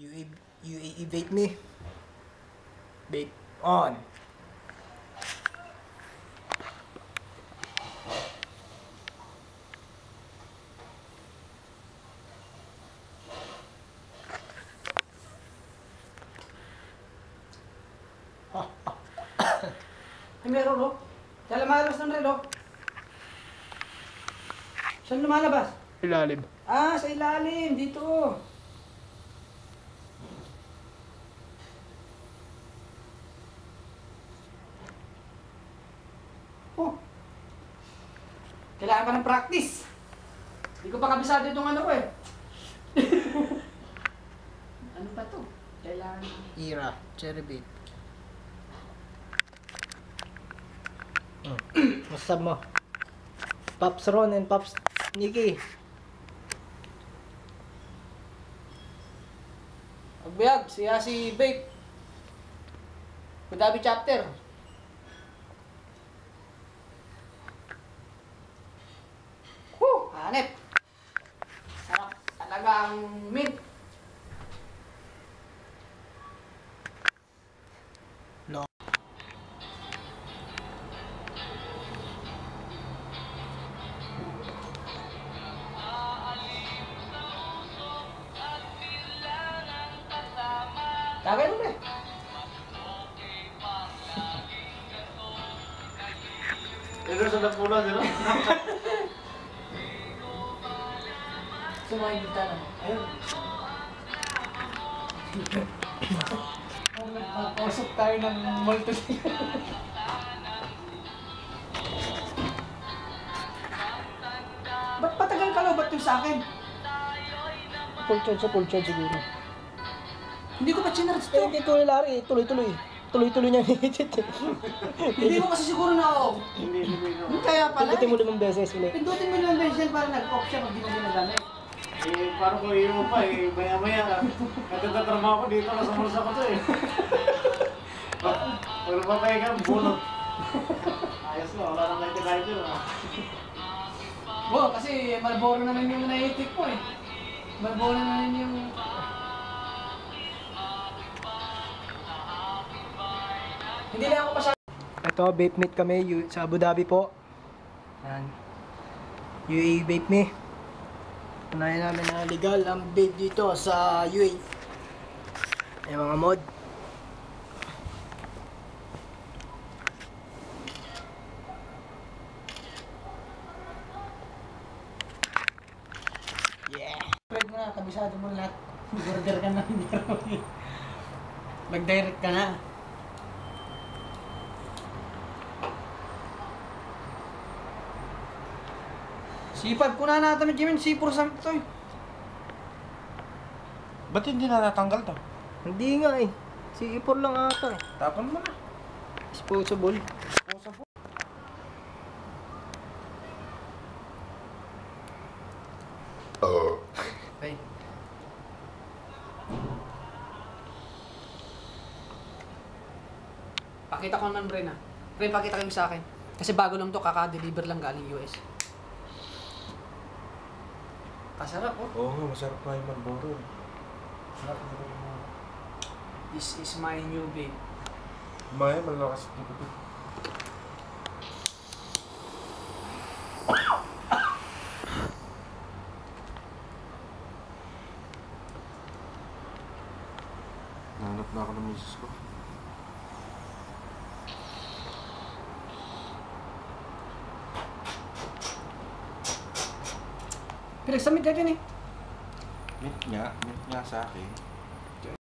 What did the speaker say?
You, ev- you e- evade me. Vape on. Meron, oh. Saan lumalabas ng relo? Saan lumalabas? Ilalim. Ah, sa ilalim. Dito. Oh. Kailangan pa ng practice. Hindi ko pa kabisado itong ano ko eh. ano pa to? Kailangan... Ira. Cherry vape. Mm. Masab mo. Pops Ron and Pops Nikki. Magbiyag, siya si Vape. Kudabi chapter. Ang mint. No. Tagay mo eh. Pero sa napunan, di ba? Sumayin kita na. Ayun. Nagpapasok tayo ng multi. Ba't patagal ka ba't yung sa akin? Full charge sa full charge siguro. Hindi ko pa chinards Eh, to. hindi tuloy lari. Tuloy-tuloy. Tuloy-tuloy niya hihit. Hindi mo kasi siguro na off. Hindi, hindi, hindi. kaya pala. Pindutin mo eh. limang beses ulit. Pindutin mo lang bensin para nag-off siya pag di mo ginagamit. Eh, parang ko iyo pa eh, maya-maya. Nagtatrabaho ko dito, nasa bulsa ko to eh. Pag pag napapahinga, bunot. Ayos na, wala nang kahit dito. ah. Oo, kasi Marlboro naman yung naitik mo eh. Marlboro naman yung... Hindi lang ako masyado. Ito, vape meet kami sa Abu Dhabi po. Yan. UAE Vape Me. Unahin namin na legal ang vape dito sa UAE. Ay mga mod. Yeah. Mo na, kabisado mo lahat. Burger ka na, Mag-direct ka na. Sipag ko na natin Jimin, sipur sa ito eh. Ba't hindi na natanggal to? Hindi nga eh. Si Ipor lang ata eh. Tapon mo na. Disposable. Ay. Pakita ko naman, Bren, ah. Bren, pakita kayo sa akin. Kasi bago lang to, kaka-deliver lang galing US. Kasarap, oh. Oo nga, masarap nga yung Marlboro. Sarap na This is my new babe. Maya, malakas dito to. Nanap na ako ng misis ko. Pinagsamit natin eh. Mint nga, mint nga sa akin.